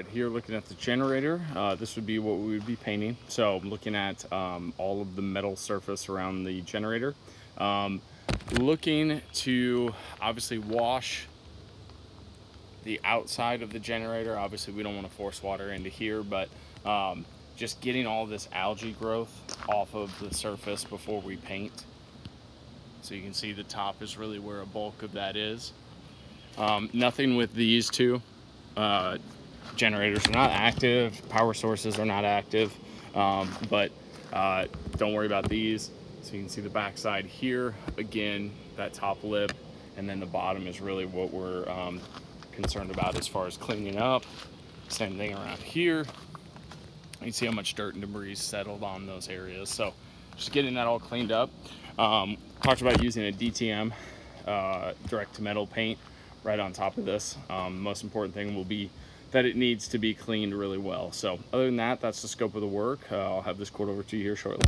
right here looking at the generator. Uh, this would be what we would be painting. So I'm looking at um, all of the metal surface around the generator. Um, looking to obviously wash the outside of the generator. Obviously we don't want to force water into here, but um, just getting all this algae growth off of the surface before we paint. So you can see the top is really where a bulk of that is. Um, nothing with these two. Uh, generators are not active, power sources are not active, um, but uh, don't worry about these. So you can see the backside here, again, that top lip, and then the bottom is really what we're um, concerned about as far as cleaning up. Same thing around here. You can see how much dirt and debris settled on those areas. So just getting that all cleaned up. Um, talked about using a DTM uh, direct to metal paint right on top of this. Um, most important thing will be that it needs to be cleaned really well. So other than that, that's the scope of the work. Uh, I'll have this quote over to you here shortly.